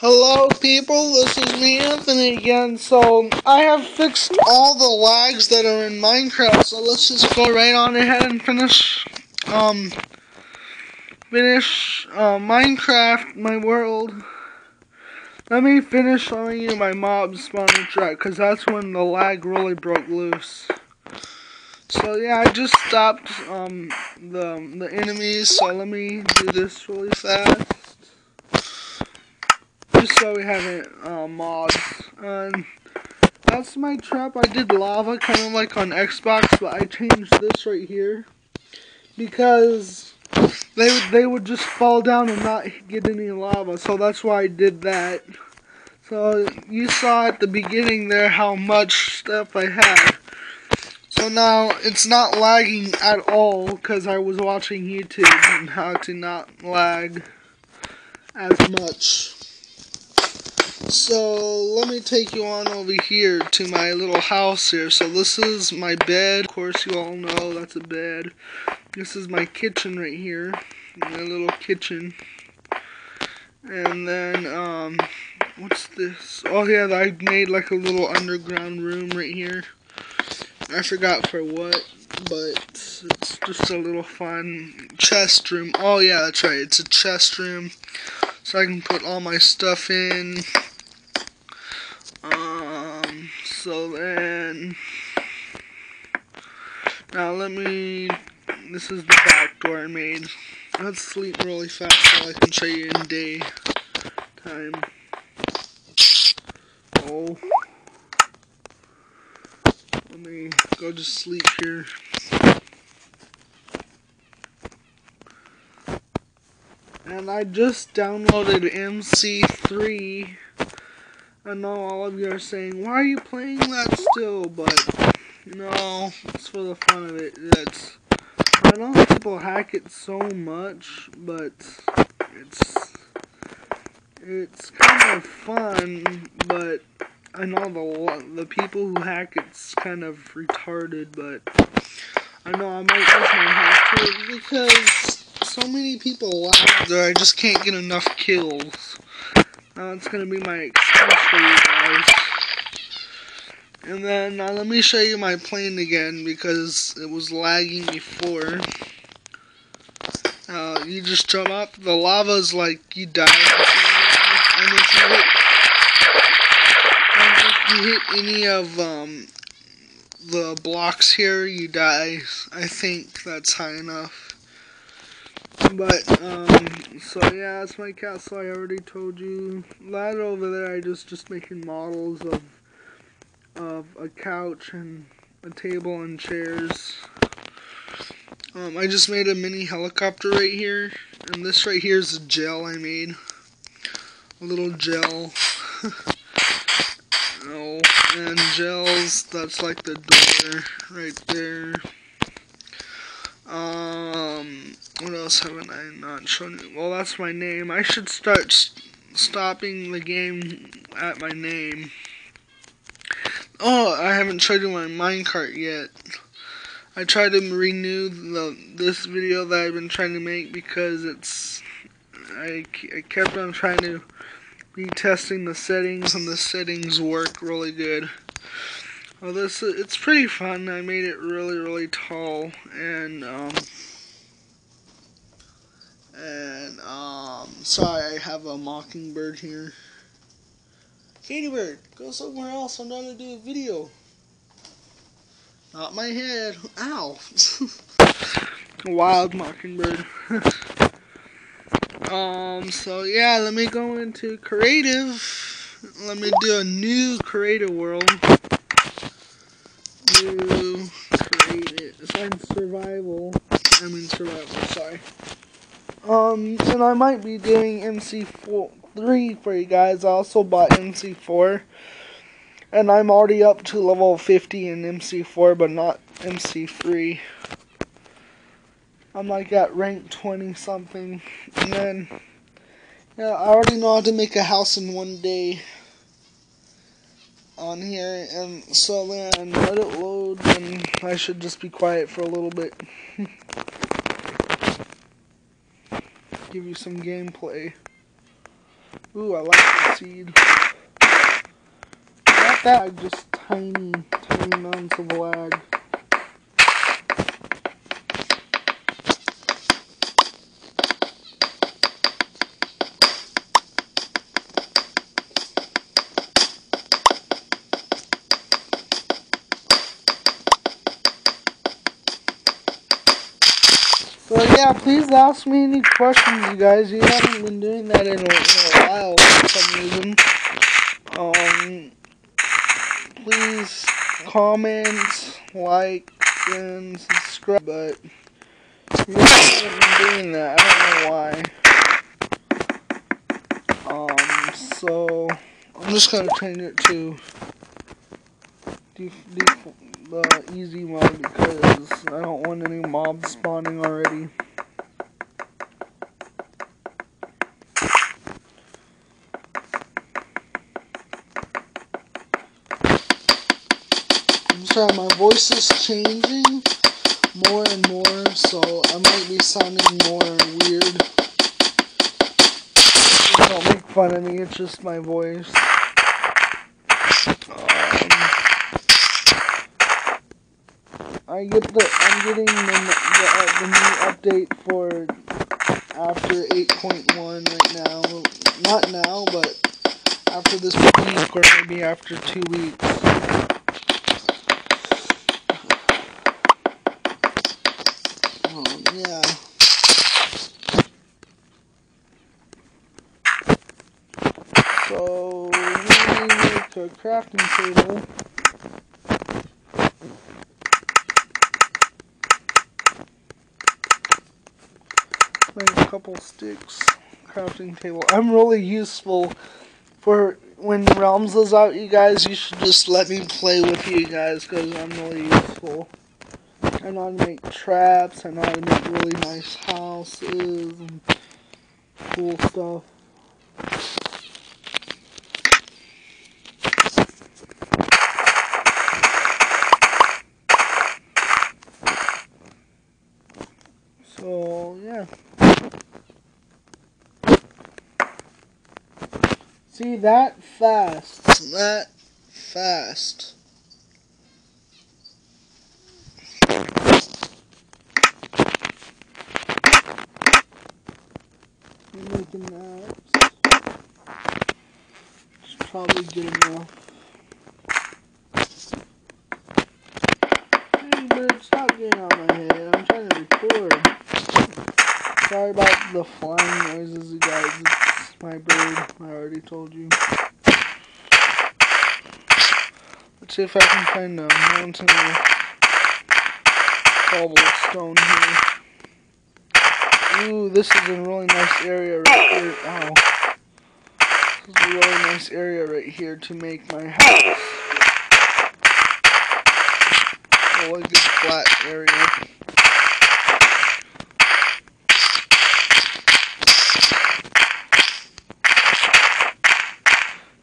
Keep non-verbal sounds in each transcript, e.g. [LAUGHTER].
Hello people, this is me Anthony again. So I have fixed all the lags that are in Minecraft. So let's just go right on ahead and finish um finish uh, Minecraft my world. Let me finish showing you my mob spawner track cuz that's when the lag really broke loose. So yeah, I just stopped um the the enemies. So let me do this really fast so we haven't uh, mods. And that's my trap. I did lava kind of like on Xbox, but I changed this right here because they they would just fall down and not get any lava. So that's why I did that. So you saw at the beginning there how much stuff I had. So now it's not lagging at all because I was watching YouTube and how to not lag as much. So let me take you on over here to my little house here. So this is my bed. Of course you all know that's a bed. This is my kitchen right here. My little kitchen. And then, um, what's this? Oh yeah, I made like a little underground room right here. I forgot for what, but it's just a little fun chest room. Oh yeah, that's right, it's a chest room. So I can put all my stuff in. Um, so then, now let me, this is the back door I made. Let's sleep really fast so I can show you in day time. Oh. Let me go to sleep here. And I just downloaded MC3 I know all of you are saying, why are you playing that still? But, no, it's for the fun of it. It's, I know people hack it so much, but it's, it's kind of fun, but I know the, the people who hack it's kind of retarded, but I know I might just have to because so many people lag that I just can't get enough kills. Now it's gonna be my excuse for you guys. And then now let me show you my plane again because it was lagging before. Uh, you just jump up. The lava's like you die. And if you hit, and if you hit any of um, the blocks here, you die. I think that's high enough. But, um, so yeah, that's my castle, I already told you. That over there, I just, just making models of, of a couch and a table and chairs. Um, I just made a mini helicopter right here, and this right here is a gel I made. A little gel. [LAUGHS] oh, and gels, that's like the door right there. Um, what else haven't I not shown you? Well, that's my name. I should start st stopping the game at my name. Oh, I haven't showed you my minecart yet. I tried to renew the this video that I've been trying to make because it's I, I kept on trying to be testing the settings and the settings work really good. Well, this it's pretty fun. I made it really, really tall, and um, and um, sorry, I have a mockingbird here. Katie bird, go somewhere else. I'm trying to do a video. Not my head. Ow. [LAUGHS] Wild mockingbird. [LAUGHS] um. So yeah, let me go into creative. Let me do a new creative world create it. Assign survival. I mean survival, sorry. Um, and I might be doing MC4 3 for you guys. I also bought MC4. And I'm already up to level 50 in MC4, but not MC3. I'm like at rank 20 something. And then, yeah, I already know how to make a house in one day on here, and so then let it load, and I should just be quiet for a little bit. [LAUGHS] Give you some gameplay. Ooh, I like the seed. Not that, just tiny, tiny amounts of lag. So yeah, please ask me any questions, you guys. You haven't been doing that in a, in a while for some reason. Um, please comment, like, and subscribe. But you haven't been doing that. I don't know why. Um, so I'm just gonna change it to the easy mode because I don't want any mobs spawning already. Sorry, my voice is changing more and more, so I might be sounding more weird. Don't make fun of me, it's just my voice. Um, I get the I'm getting the the, the new update for after 8.1 right now. Not now, but after this week or maybe after two weeks. Um, yeah. So, we make a crafting table. make a couple sticks, crafting table. I'm really useful for when Realms is out, you guys. You should just let me play with you guys because I'm really useful. I know how to make traps. I know how to make really nice houses and cool stuff. So, yeah. See, that fast. That fast. You're making that. Probably good enough. Hey, bird, stop getting on my head. I'm trying to record. Sorry about the flying noises, you guys. It's my bird. I already told you. Let's see if I can find a mountain of cobblestone here. Ooh, this is a really nice area right here. Ow. This is a really nice area right here to make my house. A really good flat area.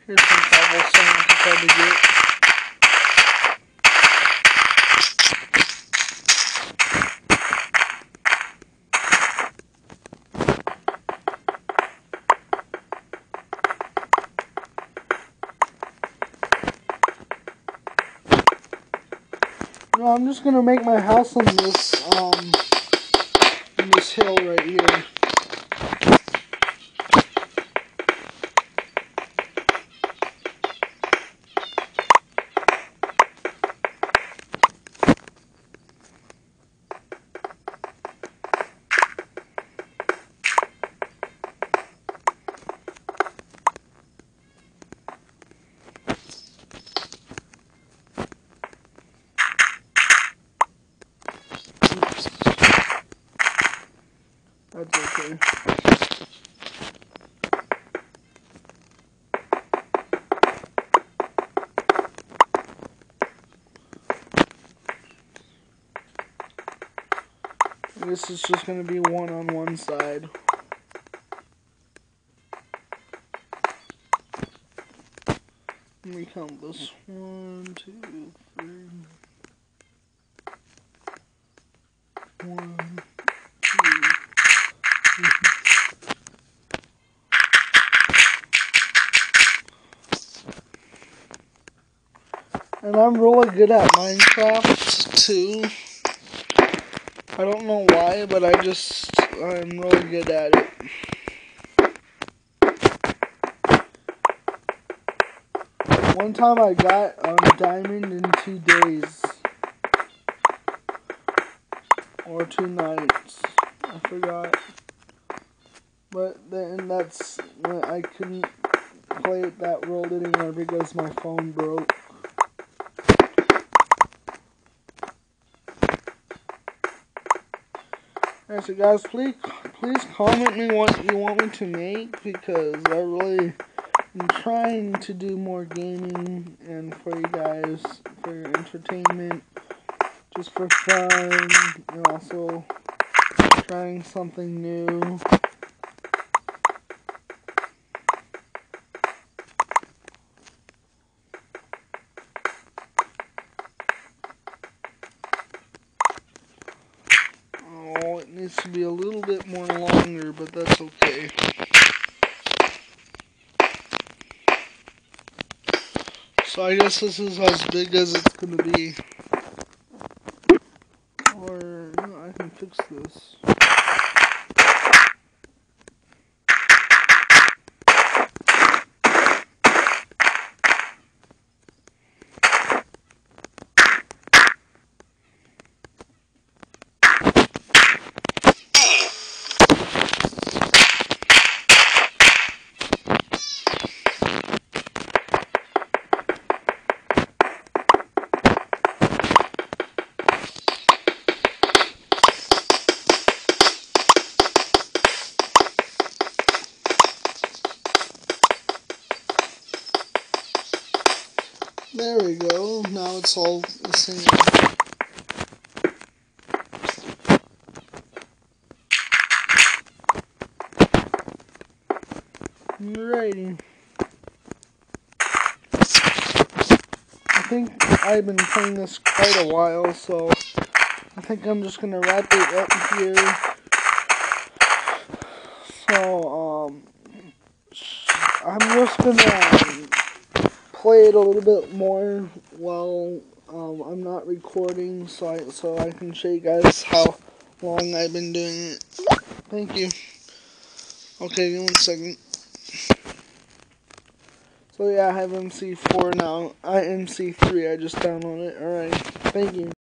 Here's some cobblestone I can probably get. No, I'm just gonna make my house on this, um, on this hill right here. this is just going to be one on one side. Let me count this. One, two, three. One, two, three. And I'm really good at Minecraft too. I don't know why, but I just, I'm really good at it. One time I got a um, diamond in two days. Or two nights. I forgot. But then that's when I couldn't play that world anymore because my phone broke. Alright, so guys, please, please comment me what you want me to make because I really am trying to do more gaming and for you guys, for your entertainment, just for fun, and also trying something new. needs to be a little bit more longer, but that's okay. So I guess this is as big as it's to be. Or, no, I can fix this. There we go. The same. Alrighty. I think I've been playing this quite a while, so I think I'm just gonna wrap it up here. So, um, I'm just gonna play it a little bit more while um, I'm not recording so I, so I can show you guys how long I've been doing it. Thank you. Okay, one second. So yeah, I have MC4 now. I MC3, I just downloaded it. Alright, thank you.